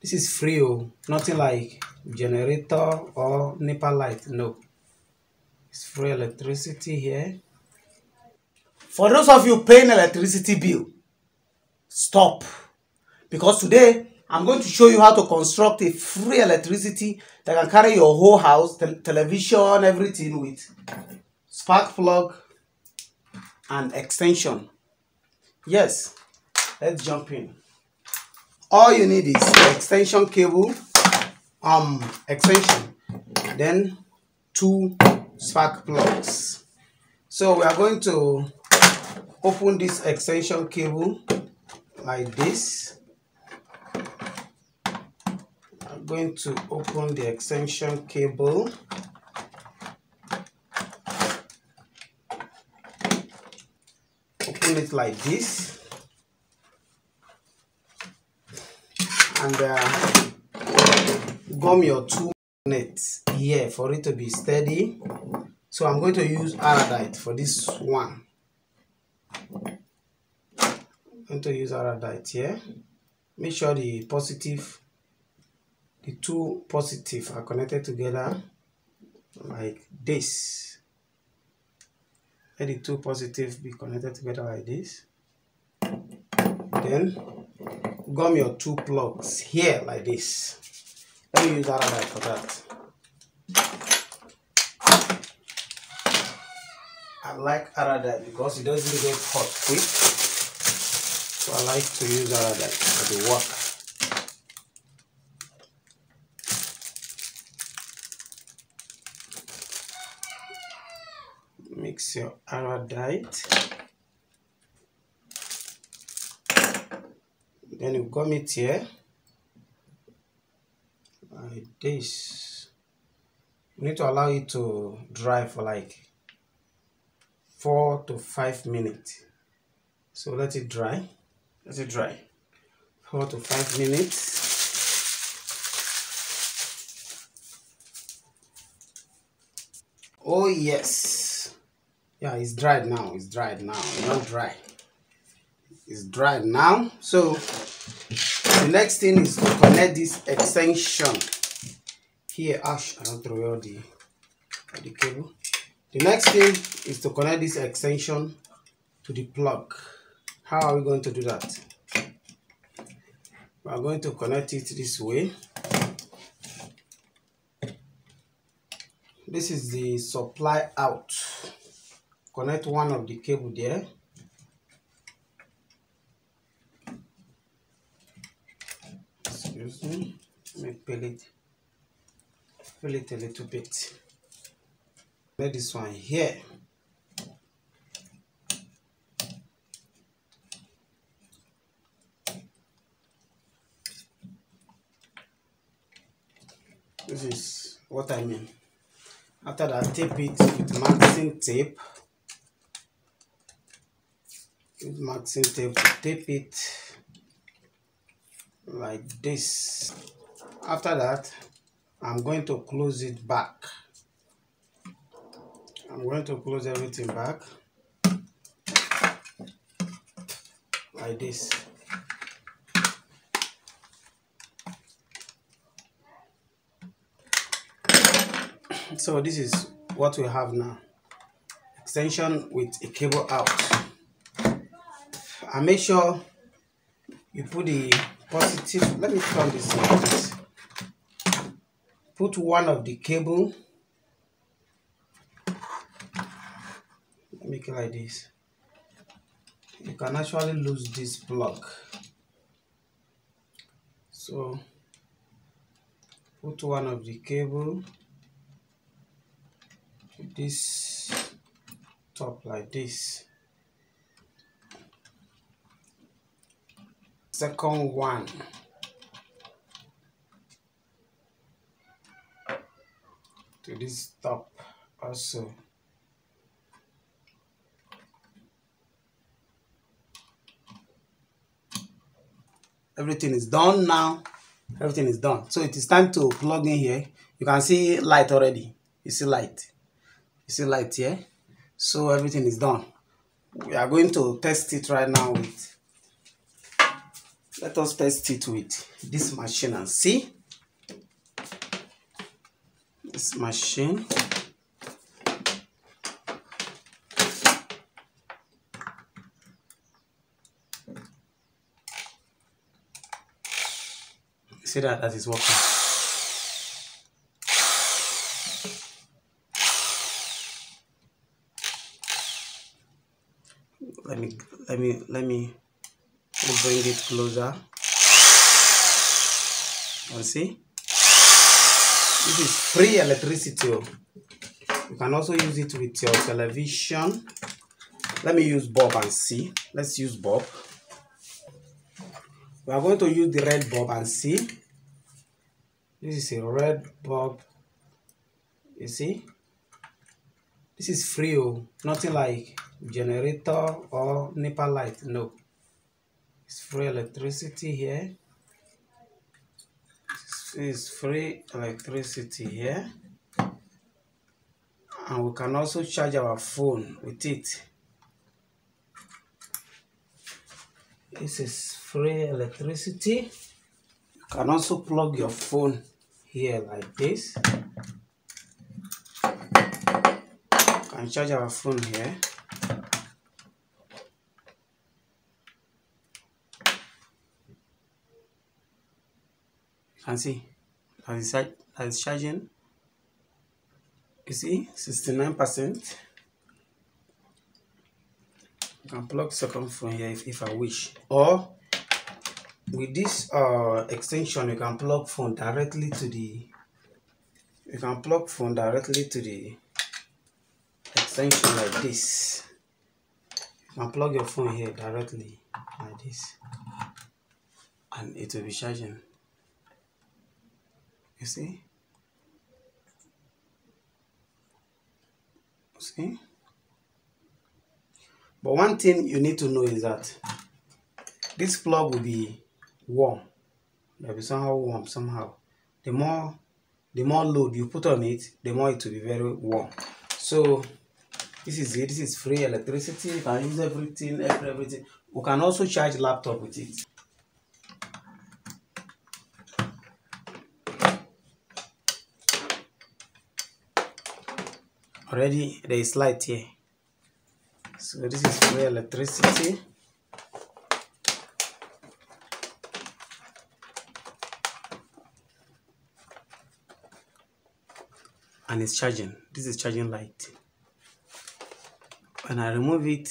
this is free oh. Nothing like generator or NEPA light. No. It's free electricity here. For those of you paying electricity bill stop. Because today I'm going to show you how to construct a free electricity that can carry your whole house, te television, everything with spark plug and extension. Yes, let's jump in. All you need is extension cable, um, extension, then two spark plugs. So we are going to open this extension cable like this. I'm going to open the extension cable. Open it like this and uh, gum your two magnets here for it to be steady. So I'm going to use Araldite for this one. I'm going to use Araldite here. Make sure the positive the two positive are connected together like this. Let the two positive be connected together like this. Then gum your two plugs here like this. Let me use Araldite for that. I like Araldite because it doesn't get hot quick. So I like to use Araldite for the work. Mix your Araldite then you gum it here. Like this. You need to allow it to dry for like four to five minutes. So let it dry. Let it dry. Four to five minutes. Oh yes. Yeah it's dried now. It's dried now. It's not dry. It's dried now. So next thing is to connect this extension. Here ash i don't throw all the the cable. The next thing is to connect this extension to the plug. How are we going to do that? We are going to connect it this way. This is the supply out. Connect one of the cable there excuse me. Let me peel it. Fill it a little bit. Let this one here. This is what I mean. After that tape it with masking tape. With masking tape tape it like this. After that I'm going to close it back. I'm going to close everything back. Like this. So this is what we have now. Extension with a cable out. And make sure you put the positive let me turn this put one of the cable. Make it like this. You can actually lose this plug so put one of the cable this top like this second one. To this top also. Everything is done now. Everything is done. So it is time to plug in here. You can see light already. You see light. You see light here. So everything is done. We are going to test it right now with let us test it with this machine and see. This machine. See that? That is working. Let me let me let me bring it closer. And see? This is free electricity. You can also use it with your television. Let me use bulb and see let's use bulb we are going to use the red bulb and see this is a red bulb you see? This is free oh. Nothing like generator or NEPA light. No it's free electricity here. Is free electricity here. And we can also charge our phone with it. This is free electricity. You can also plug your phone here like this. Can charge our phone here can see that is, that is charging you see 69 percent. You can plug second phone here if, if I wish. Or with this uh, extension you can plug phone directly to the you can plug phone directly to the extension like this. You can plug your phone here directly like this and it will be charging you see? See? But one thing you need to know is that this plug will be warm. Will be somehow warm somehow. The more the more load you put on it the more it will be very warm. So this is it. This is free electricity. You can use everything every, everything. We can also charge laptop with it already there is light here. So this is free electricity and it's charging. This is charging light. When I remove it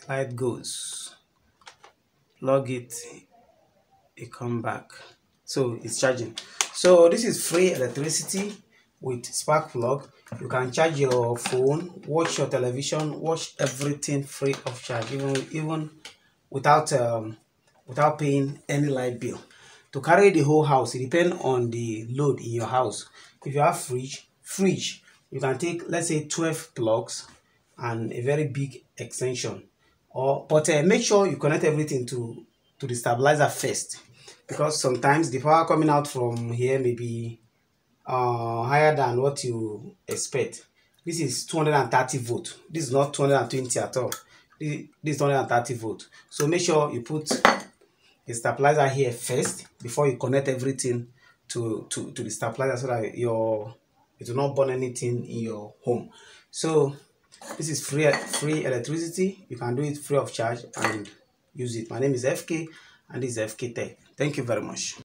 the light goes. Plug it it come back. So it's charging. So this is free electricity with spark plug you can charge your phone watch your television watch everything free of charge even even without um, without paying any light bill. To carry the whole house it depends on the load in your house. If you have fridge fridge you can take let's say 12 plugs and a very big extension. Or but uh, make sure you connect everything to to the stabilizer first. Because sometimes the power coming out from here may be uh, higher than what you expect. This is 230 volt this is not 220 at all. This, this is 230 volt so make sure you put the stabilizer here first before you connect everything to to to the stabilizer so that your it will not burn anything in your home. So this is free free electricity. You can do it free of charge and use it. My name is fk and this is fk tech. Thank you very much